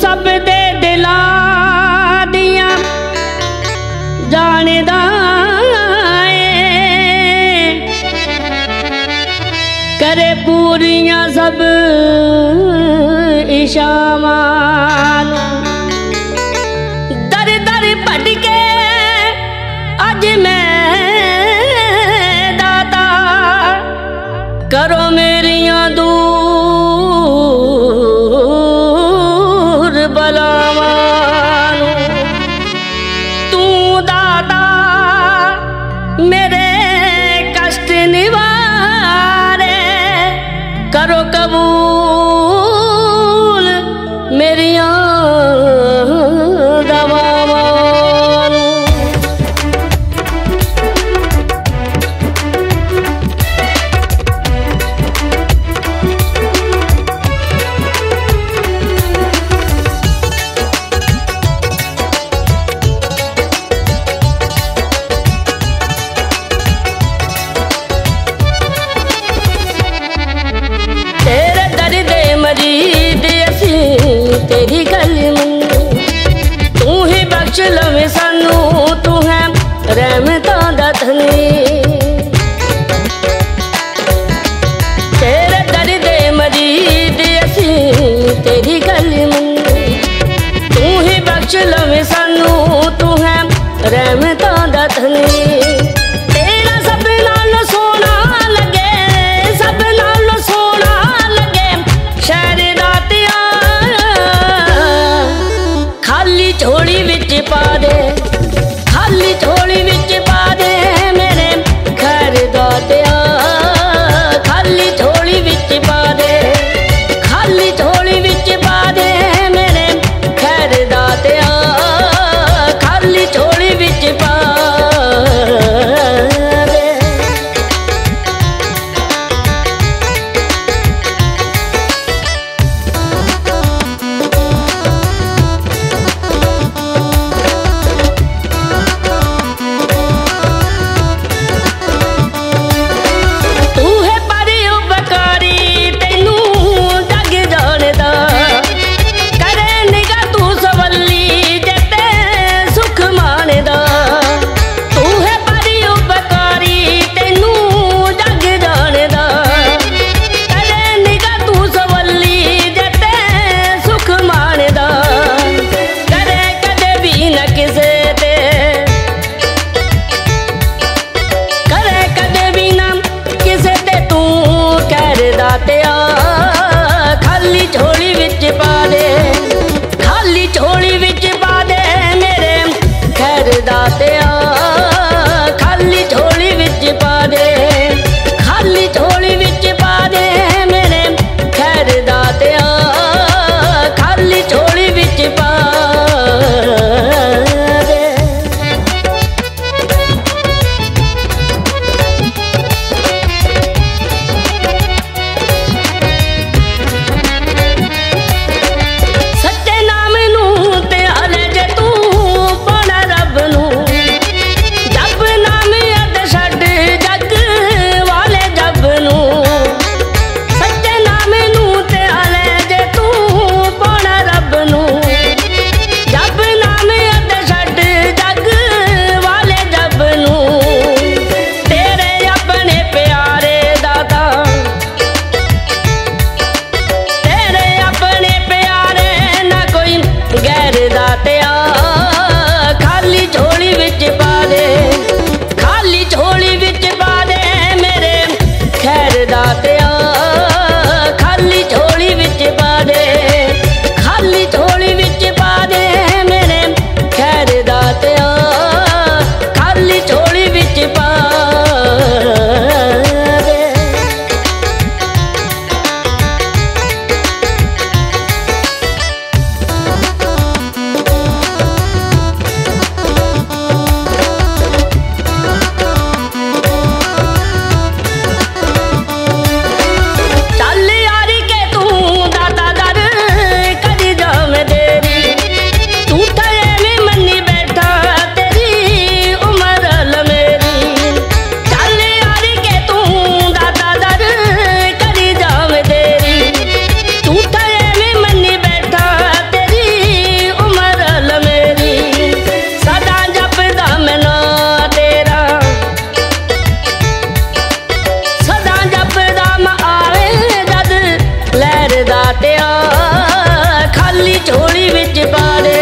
ਸਭ ਦੇ ਦਿਲਾਂ ਦੀਆਂ ਜਾਣਦਾ ਏ। ਕਰੇ ਪੂਰੀਆਂ ਸਭ ਇਸ਼ਾਵਾਂ ਦਰ ਦਰ ਭਟਕੇ ਅੱਜ ਮੈਂ ਦਾਤਾ। ਕਰੋ ਮੇਰੀਆਂ ਦੂ amor. ਤੇਰੀ ਗਲੀ ਨੂੰ ਤੂੰ ਹੀ ਬਖਸ਼ ਲਵੇਂ ਸਾਨੂੰ। ਤੂੰ ਹੈ ਰਹਿਮਤਾਂ ਦਾ ਧਨੀ ਤੇਰੇ ਦਰ ਦੇ ਮਜੀਦ ਅਸੀਂ ਤੇਰੀ ਗਲੀ ਨੂੰ ਤੂੰ ਹੀ ਬਖਸ਼ ਲਵੇਂ ਸਾਨੂੰ। ਤੂੰ ਹੈ ਰਹਿਮਤਾਂ ਦਾ ਧਨੀ la que se ਛਾਟਿਆ ਖਾਲੀ ਝੋਲੀ ਵਿੱਚ ਪਾੜੇ